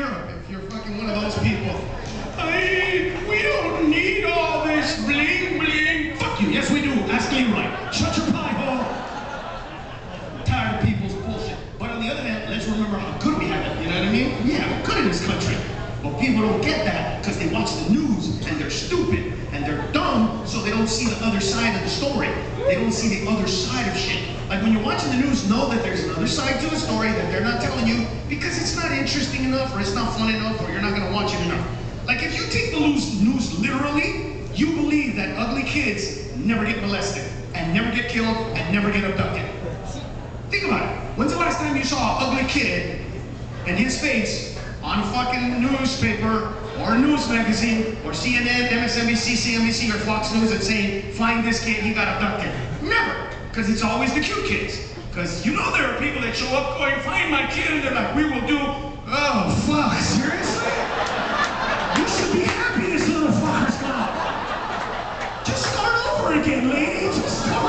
Europe if you're fucking one of those people. Hey, we don't need all this bling bling. Fuck you. Yes, we do. Ask Leroy. Shut your pie hole. Tired of people's bullshit. But on the other hand, let's remember how good we have it. You know what I mean? Yeah, we're good in this country. But people don't get that because they watch the news and they're stupid and they're dumb, so they don't see the other side of the story. They don't see the other side of shit. Like when you're watching the news, know that there's another side to a story that they're not telling you because it's not interesting enough or it's not fun enough or you're not gonna watch it enough. Like if you take the news, news literally, you believe that ugly kids never get molested and never get killed and never get abducted. Think about it. When's the last time you saw an ugly kid and his face on fucking newspaper or news magazine or CNN, MSNBC, CNBC, or Fox News and saying, find this kid, he got abducted? Never. Because it's always the cute kids. Because you know there are people that show up going, find my kid, and they're like, we will do. Oh, fuck, seriously? You should be happy this little fucker's gone. Just start over again, lady. Just start